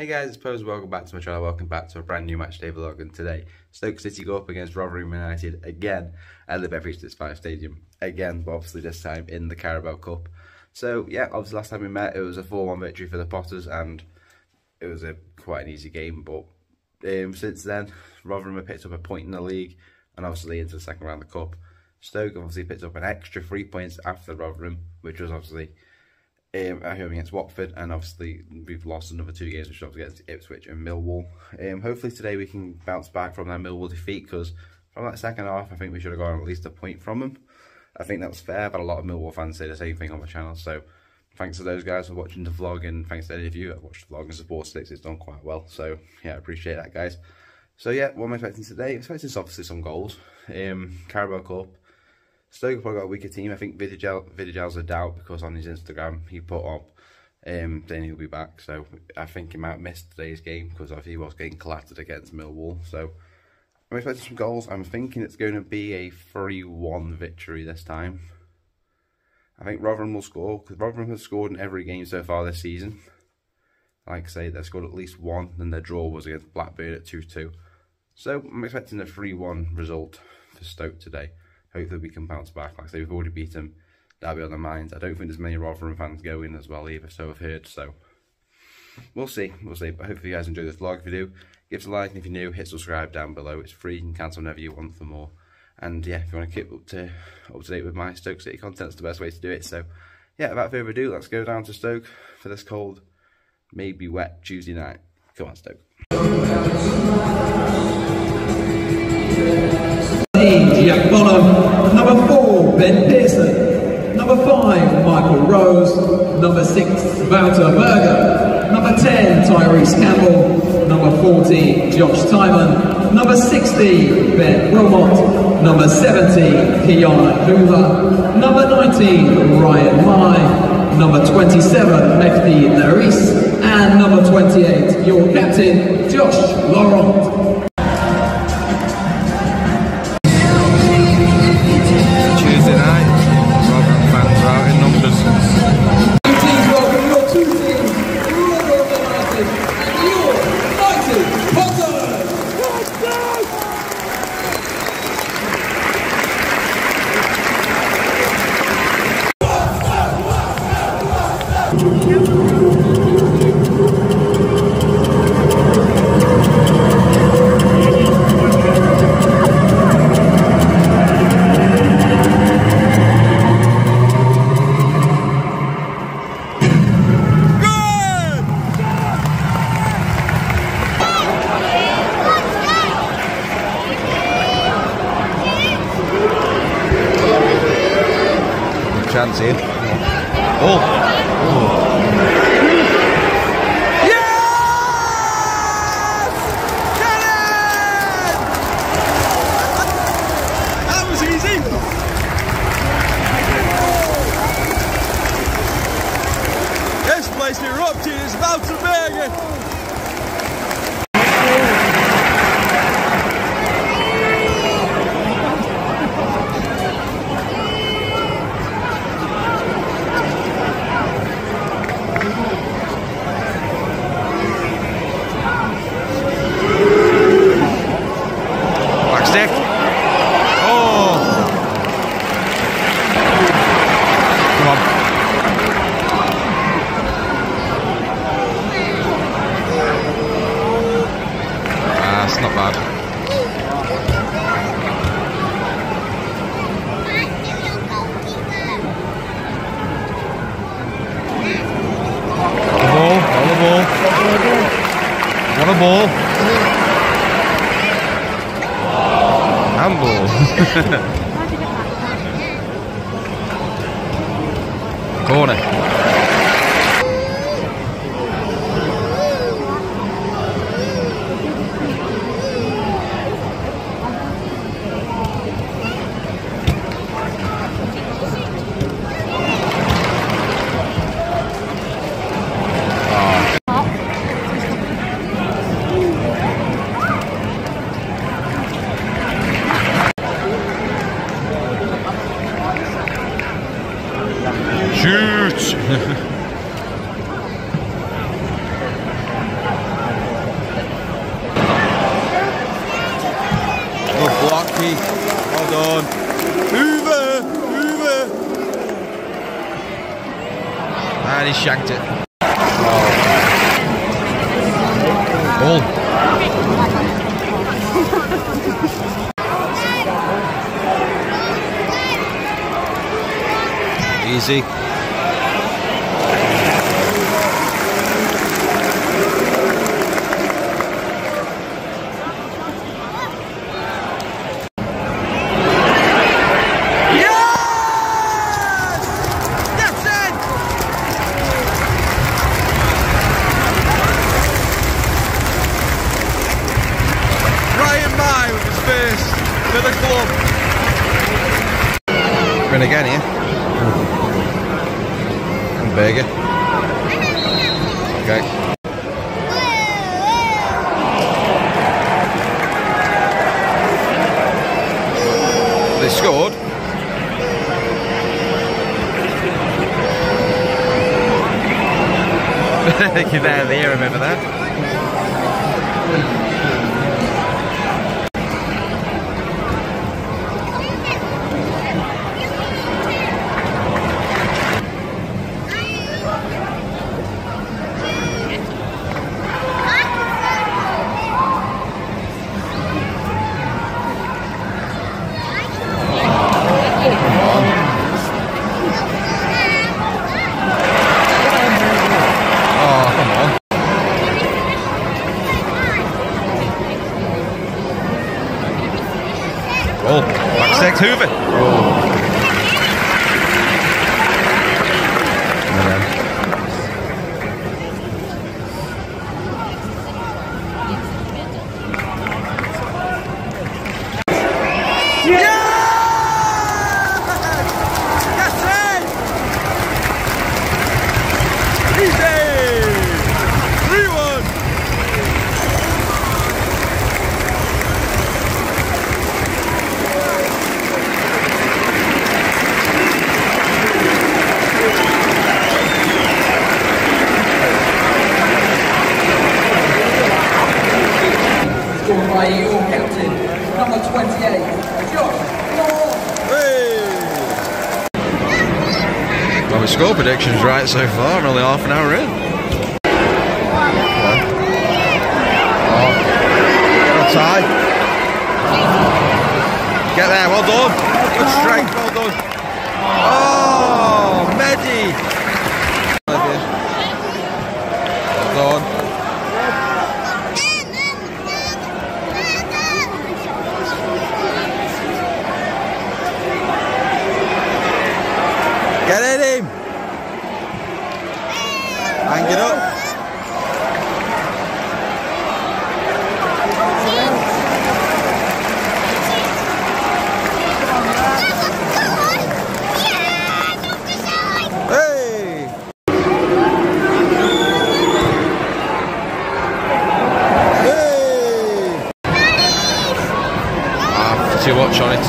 Hey guys, it's Pose. Welcome back to my channel. Welcome back to a brand new match day vlog. And today, Stoke City go up against Rotherham United again at the bet365 Stadium. Again, but obviously this time in the Carabao Cup. So yeah, obviously last time we met, it was a 4-1 victory for the Potters, and it was a quite an easy game. But um, since then, Rotherham have picked up a point in the league, and obviously into the second round of the cup. Stoke obviously picked up an extra three points after Rotherham, which was obviously um, at home against Watford, and obviously we've lost another two games, which obviously against Ipswich and Millwall. Um, hopefully today we can bounce back from that Millwall defeat because from that second half, I think we should have got at least a point from them. I think that was fair, but a lot of Millwall fans say the same thing on my channel. So thanks to those guys for watching the vlog, and thanks to any of you that watched the vlog and supported it. It's done quite well. So yeah, I appreciate that, guys. So yeah, what am I expecting today? I'm expecting obviously some goals. Um, Carabao Cup. Stoke probably got a weaker team. I think Vidigal's a doubt because on his Instagram he put up um, saying he'll be back. So I think he might miss today's game because he was getting clattered against Millwall. So I'm expecting some goals. I'm thinking it's going to be a 3-1 victory this time. I think Rotherham will score because Rotherham has scored in every game so far this season. Like I say, they've scored at least one, and their draw was against Blackburn at 2-2. So I'm expecting a 3-1 result for Stoke today hopefully we can bounce back. Like I say, we've already beaten be on the minds. I don't think there's many Rotherham fans going as well either, so I've heard. So we'll see, we'll see. But hopefully you guys enjoy this vlog. If you do, give us a like, and if you're new, hit subscribe down below. It's free. You can cancel whenever you want for more. And yeah, if you want to keep up to up to date with my Stoke City content, it's the best way to do it. So yeah, without further ado, let's go down to Stoke for this cold, maybe wet Tuesday night. Come on, Stoke. Michael Rose. Number six, Wouter Burger. Number 10, Tyrese Campbell. Number 40, Josh Tymon. Number 60, Ben Wilmot. Number 70, Ki-Jana Hoever. Number 19, Ryan Mmaee. Number 27, Mehdi Léris. And number 28, your captain, Josh Laurent. Chance here. Oh! oh. This place erupted, it's about to be again. What a ball. Handball. Corner. Shoot! Hold on. Hoever! Hoever! And he shanked it. Ball. Easy. You're there, there, remember that? Roll. Back six, Hoever. That's score prediction's right so far, only half an hour in. Oh. Tie. Get there, well done. Good strength, well done. Oh, Mehdi. Well done. Get at him! Hang it up. Hey! Hey! Ah, too much on it.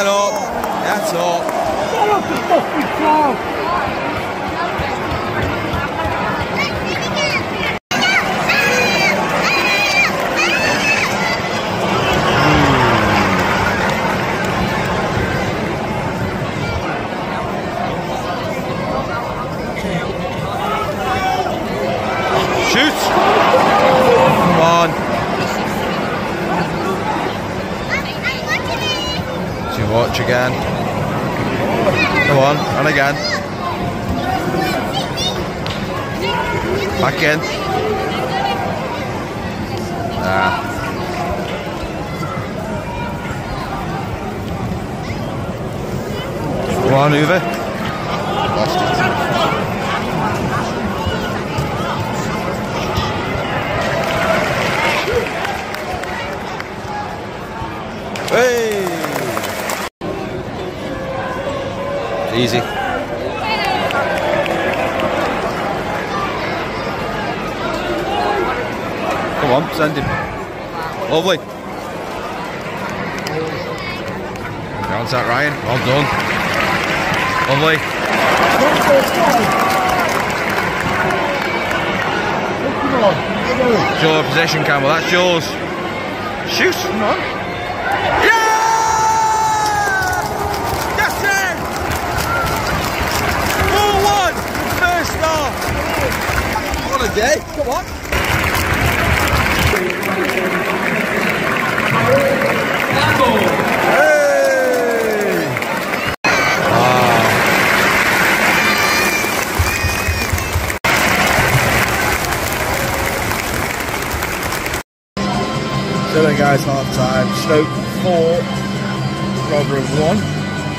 Get up! That's up! Shoot! Come on. To watch again. Come on, and again. Back in. Ah. Come on, Uwe. Hey! Easy. Come on, send him. Lovely. Bounce that Ryan. Well done. Lovely. It's your possession, Campbell. That's yours. Shoot. Come on. Yeah! A day. Come on. So then guys, half time. Stoke 4, Rotherham 1.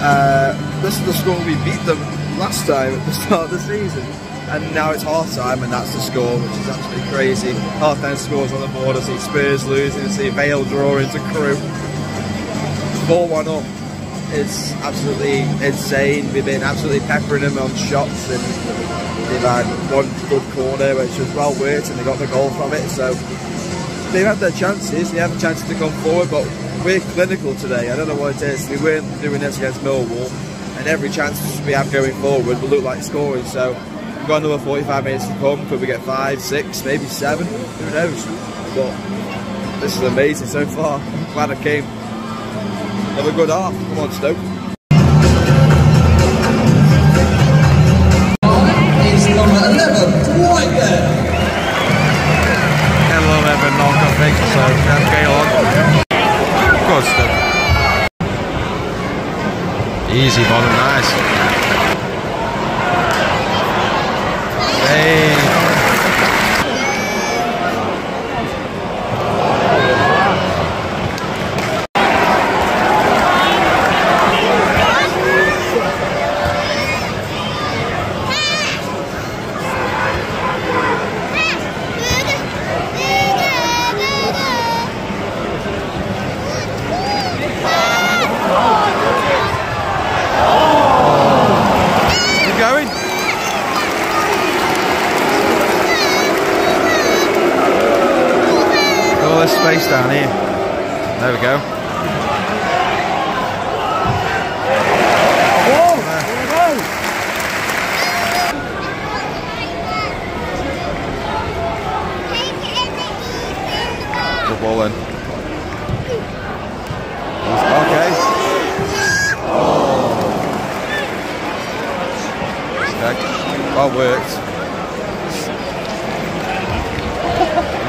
Uh, this is the score we beat them last time at the start of the season. And now it's half time and that's the score, which is absolutely crazy. Half time scores on the board. I see Spurs losing, I see Vale drawing to Crewe. 4 1 up. It's absolutely insane. We've been absolutely peppering them on shots and they've had one good corner which was well worked and they got the goal from it. So they've had their chances, they have chances to come forward, but we're clinical today. I don't know what it is. We weren't doing this against Millwall, and every chance we have going forward will look like scoring. So we've got another 45 minutes to come. Could we get five, six, maybe seven? Who knows? But this is amazing so far. I'm glad I came. Have a good half. Come on, Stoke. Is number 11, right there. Get a little bit of a knock, I think, so let's get on. Good stuff. Easy bottom, nice. Hey. You going? All this down here. There we go. Ball in. Okay. Well worked.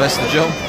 Missed the jump.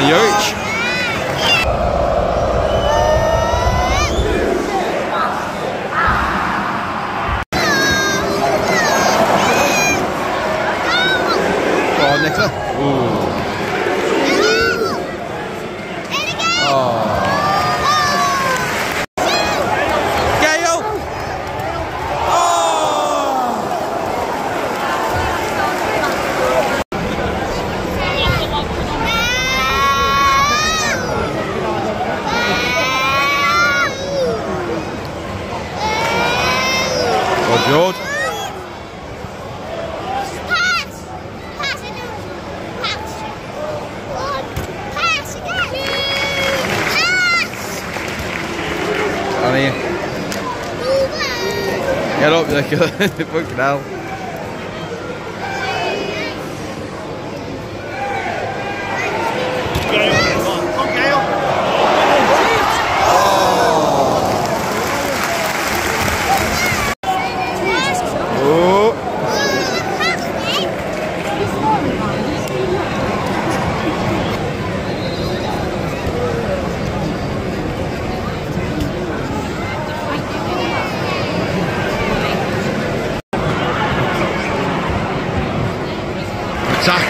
Go on, Juric. Go on, Nicola. Ooh. Gale. Oh! Get up, Nicola. Fucking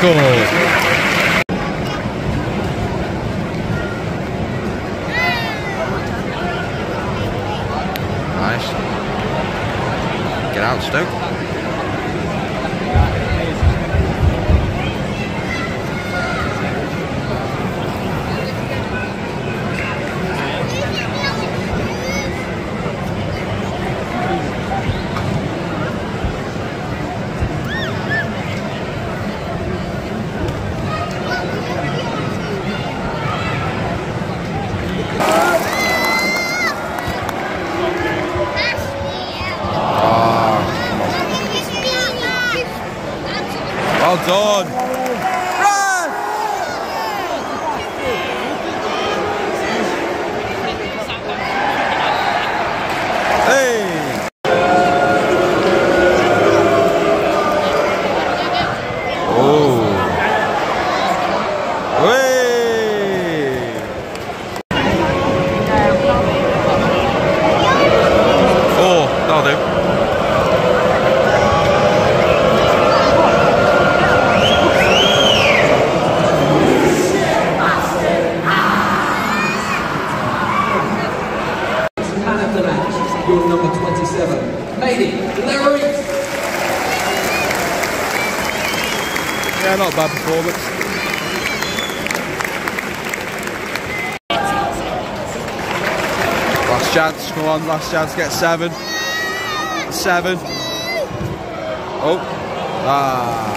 México. Oh. Last chance, come on, last chance, get seven. Seven. Oh. Ah.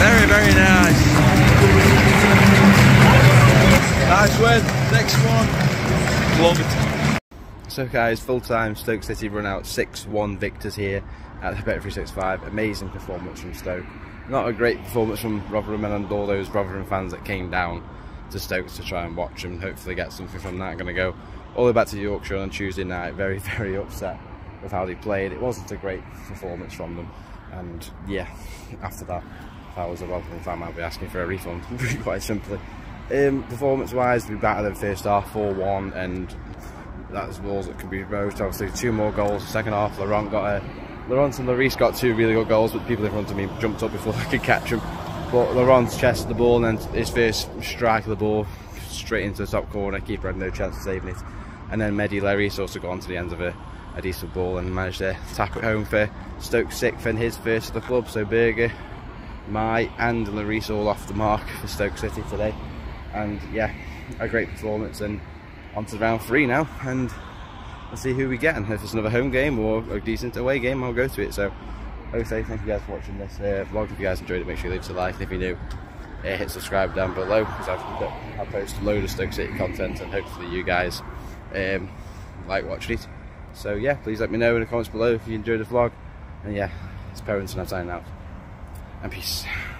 Very, very nice. Nice win. Next one. Love it. So guys, full time Stoke City run out 6-1 victors here at the Bet365. Amazing performance from Stoke. Not a great performance from Rotherham and all those Rotherham fans that came down to Stoke to try and watch and hopefully get something from that. Going to go all the way back to Yorkshire on Tuesday night. Very, very upset with how they played. It wasn't a great performance from them. And yeah, after that, if I was a Rotherham fan, I'd be asking for a refund, quite simply. Um, performance wise, we battered them first half 4 1, and that's goals that can be wrote. Obviously, two more goals. Second half, Laurent got a. Laurent and Léris got two really good goals, but people in front of me jumped up before I could catch them. But Laurent's chested the ball, and then his first strike of the ball straight into the top corner. Keeper had no chance of saving it. And then Mehdi Léris also got onto the end of a, a decent ball and managed to tap it home for Stoke sixth and his first of the club. So Burger, Mmaee, and Léris all off the mark for Stoke City today. And yeah, a great performance. And on to round three now. And let's see who we get. And if it's another home game or a decent away game, I'll go to it. So, like I say, thank you guys for watching this uh, vlog. If you guys enjoyed it, make sure you leave us a like. And if you're new, uh, hit subscribe down below because I've I post a load of Stoke City content and hopefully you guys um, like watching it. So yeah, please let me know in the comments below if you enjoyed the vlog. And yeah, it's Parents and I'm signing out. And peace.